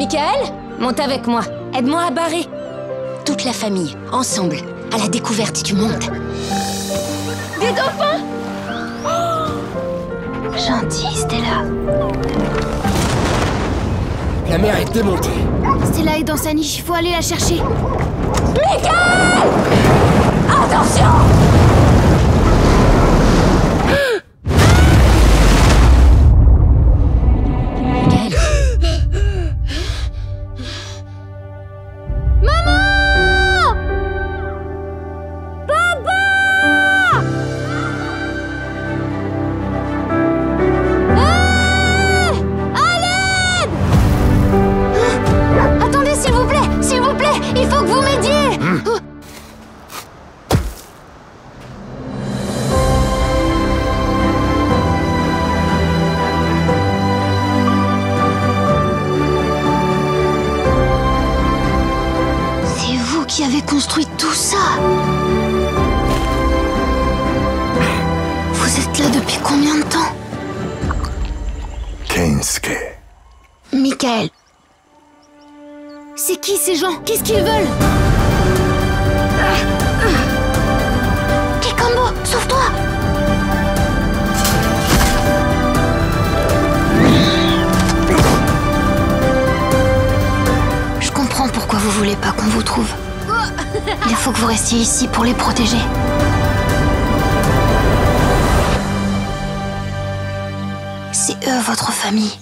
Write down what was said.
Michael Monte avec moi. Aide-moi à barrer. Toute la famille, ensemble, à la découverte du monde. Des dauphins Gentil, Stella. La mer est démontée. Stella est dans sa niche, il faut aller la chercher. Michael qui avez construit tout ça. Vous êtes là depuis combien de temps? Kensuke. Michael. C'est qui ces gens? Qu'est-ce qu'ils veulent? Kikambo, sauve-toi Je comprends pourquoi vous voulez pas qu'on vous trouve. Il faut que vous restiez ici pour les protéger. C'est eux votre famille.